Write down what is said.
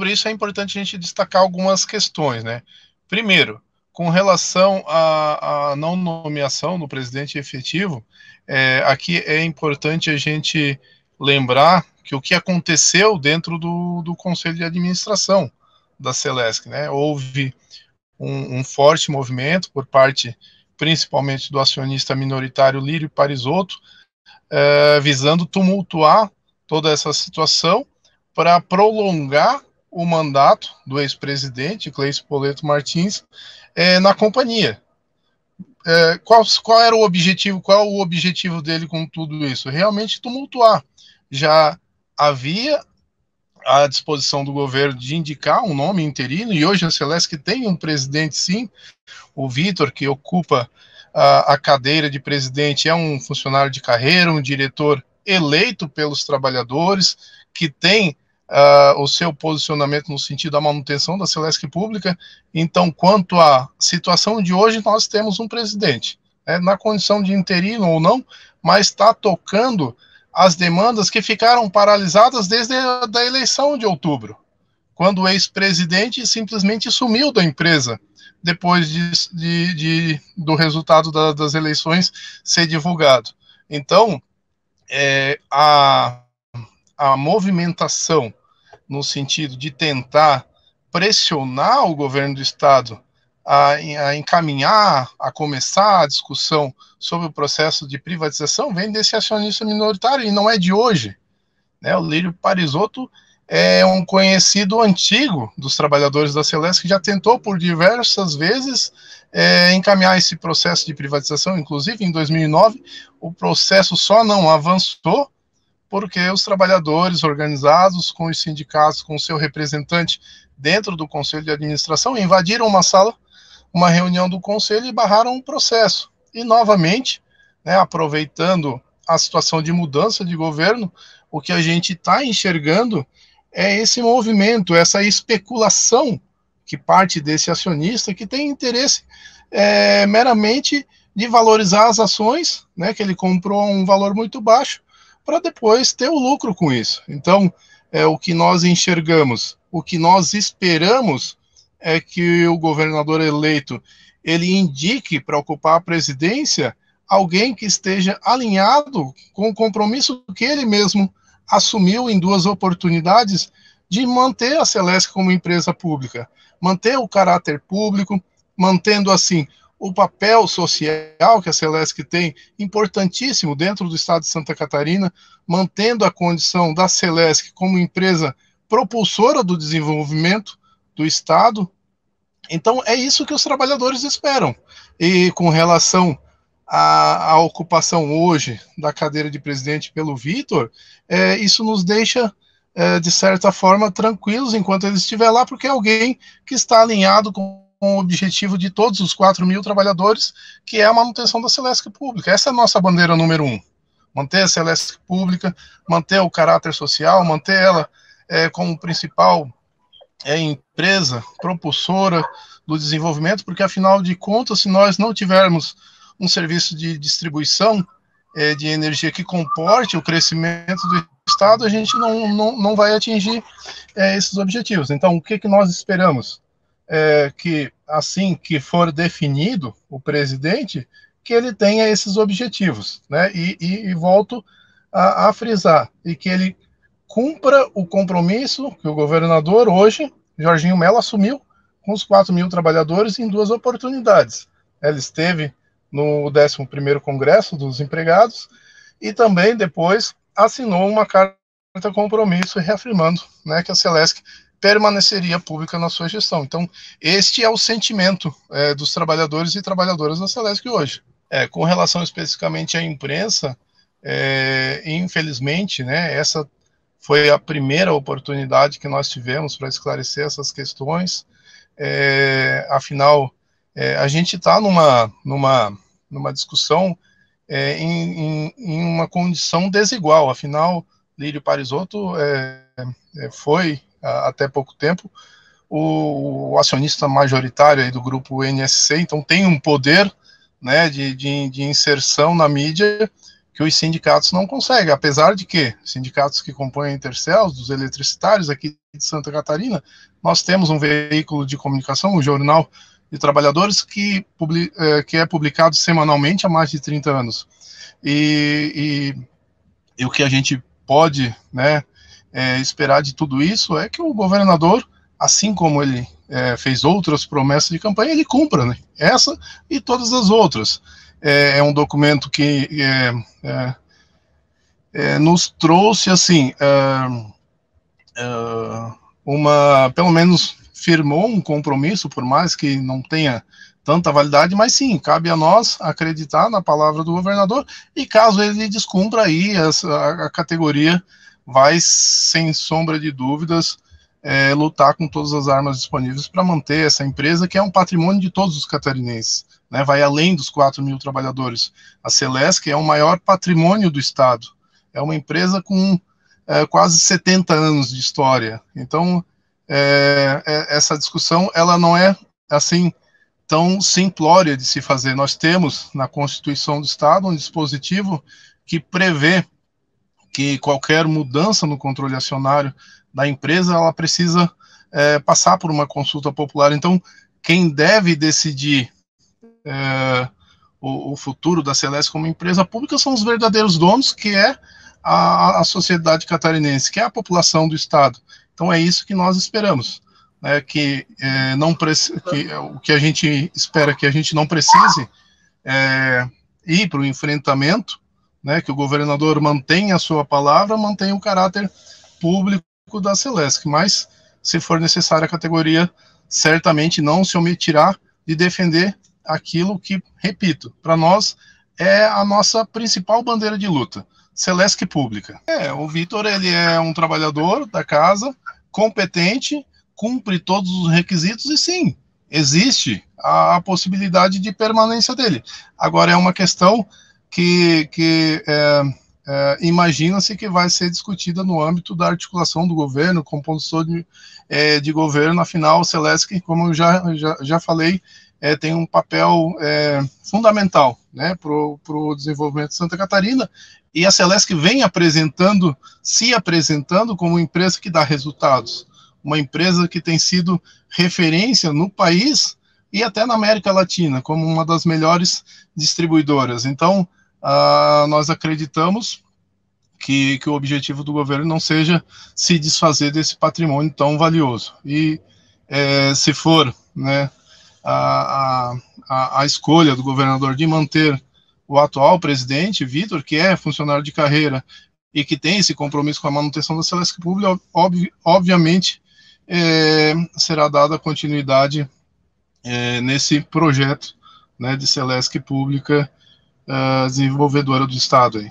sobre isso é importante a gente destacar algumas questões, né? Primeiro, com relação à, à não nomeação do presidente efetivo, é, aqui é importante a gente lembrar que o que aconteceu dentro do, do Conselho de Administração da Celesc, né? Houve um, um, forte movimento por parte, principalmente do acionista minoritário Lírio Parisotto, é, visando tumultuar toda essa situação para prolongar o mandato do ex-presidente Cleiton Poleto Martins é, na companhia. É, qual, qual era o objetivo? Qual o objetivo dele com tudo isso? Realmente tumultuar. Já havia à disposição do governo de indicar um nome interino, e hoje a Celeste tem um presidente, sim, o Vitor, que ocupa a, a cadeira de presidente, é um funcionário de carreira, um diretor eleito pelos trabalhadores, que tem uh, o seu posicionamento no sentido da manutenção da Celeste Pública. Então, quanto à situação de hoje, nós temos um presidente, né, na condição de interino ou não, mas está tocando as demandas que ficaram paralisadas desde a da eleição de outubro, quando o ex-presidente simplesmente sumiu da empresa depois de, de, de do resultado da, das eleições ser divulgado. Então, é, a, a movimentação no sentido de tentar pressionar o governo do estado a, a, encaminhar, a começar a discussão sobre o processo de privatização vem desse acionista minoritário e não é de hoje. Né? O Lírio Parisotto é um conhecido antigo dos trabalhadores da Celeste que já tentou por diversas vezes é, encaminhar esse processo de privatização, inclusive em 2009 o processo só não avançou porque os trabalhadores organizados com os sindicatos, com seu representante dentro do conselho de administração, invadiram uma sala, uma reunião do conselho e barraram o processo. E novamente, né, aproveitando a situação de mudança de governo, o que a gente está enxergando é esse movimento, essa especulação que parte desse acionista que tem interesse é, meramente de valorizar as ações, né, que ele comprou a um valor muito baixo, para depois ter o lucro com isso. Então, é o que nós enxergamos, o que nós esperamos é que o governador eleito ele indique para ocupar a presidência alguém que esteja alinhado com o compromisso que ele mesmo assumiu em duas oportunidades de manter a Celeste como empresa pública, manter o caráter público, mantendo assim o papel social que a Celesc tem, importantíssimo dentro do estado de Santa Catarina, mantendo a condição da Celesc como empresa propulsora do desenvolvimento do estado. Então, é isso que os trabalhadores esperam. E com relação à, à ocupação hoje da cadeira de presidente pelo Vitor, é, isso nos deixa é, de certa forma, tranquilos enquanto ele estiver lá, porque é alguém que está alinhado com com o objetivo de todos os 4 mil trabalhadores, que é a manutenção da Celeste Pública. Essa é a nossa bandeira número um. Manter a Celeste Pública, manter o caráter social, manter ela é, como principal é, empresa propulsora do desenvolvimento, porque afinal de contas, se nós não tivermos um serviço de distribuição é, de energia que comporte o crescimento do Estado, a gente não, não, não vai atingir é, esses objetivos. Então, o que, que nós esperamos? É, que assim que for definido o presidente, que ele tenha esses objetivos, né? E, e, e volto a, a, frisar e que ele cumpra o compromisso que o governador hoje, Jorginho Mello, assumiu com os 4 mil trabalhadores em duas oportunidades. Ele esteve no 11º Congresso dos Empregados e também depois assinou uma carta compromisso reafirmando né, que a Celesc permaneceria pública na sua gestão. Então, este é o sentimento é, dos trabalhadores e trabalhadoras da Celesc hoje. É, com relação especificamente à imprensa, é, infelizmente, né, essa foi a primeira oportunidade que nós tivemos para esclarecer essas questões. É, afinal, é, a gente está numa, numa, numa discussão é, em, em, em, uma condição desigual. Afinal, Lírio Parisotto foi até pouco tempo, o, o acionista majoritário do grupo NSC, então tem um poder né, de, de, de, inserção na mídia que os sindicatos não conseguem, apesar de que sindicatos que compõem a Intercel, dos eletricitários aqui de Santa Catarina, nós temos um veículo de comunicação, o Jornal de Trabalhadores, que, é, que é publicado semanalmente há mais de 30 anos. E, e, e o que a gente pode né, é, esperar de tudo isso é que o governador, assim como ele é, fez outras promessas de campanha, ele cumpra né, essa e todas as outras. É, é um documento que é, é, é nos trouxe assim uma, pelo menos firmou um compromisso, por mais que não tenha tanta validade, mas sim, cabe a nós acreditar na palavra do governador e caso ele descumpra aí essa, a categoria vai sem sombra de dúvidas é, lutar com todas as armas disponíveis para manter essa empresa que é um patrimônio de todos os catarinenses né, vai além dos 4 mil trabalhadores. A Celesc é o maior patrimônio do Estado, é uma empresa com é, quase 70 anos de história. Então, é, é, essa discussão ela não é assim tão simplória de se fazer. Nós temos na Constituição do Estado um dispositivo que prevê que qualquer mudança no controle acionário da empresa ela precisa é, passar por uma consulta popular. Então, quem deve decidir é, o, o, futuro da Celeste como empresa pública são os verdadeiros donos, que é a, a sociedade catarinense, que é a população do Estado. Então é isso que nós esperamos. Né, que, é, não que o que a gente espera que a gente não precise é, ir para o enfrentamento, né, que o governador mantenha a sua palavra, mantenha o caráter público da Celeste, mas se for necessária a categoria certamente não se omitirá de defender aquilo que, repito, para nós é a nossa principal bandeira de luta, Celeste Pública. É, o Vitor ele é um trabalhador da casa, competente, cumpre todos os requisitos e sim, existe a, a possibilidade de permanência dele. Agora é uma questão que, que é, é, imagina-se que vai ser discutida no âmbito da articulação do governo, composição de, é, de governo, afinal, o Celeste, como eu já, já, já falei, é, tem um papel é, fundamental né, para o desenvolvimento de Santa Catarina, e a Celesc vem apresentando, se apresentando como empresa que dá resultados, uma empresa que tem sido referência no país e até na América Latina, como uma das melhores distribuidoras. Então, uh, nós acreditamos que, que o objetivo do governo não seja se desfazer desse patrimônio tão valioso. E é, se for né, a, a, a escolha do governador de manter o atual presidente, Vitor, que é funcionário de carreira e que tem esse compromisso com a manutenção da Celeste Pública, ob, obviamente é, será dada continuidade é, nesse projeto né, de Celeste Pública desenvolvedora do Estado. Aí.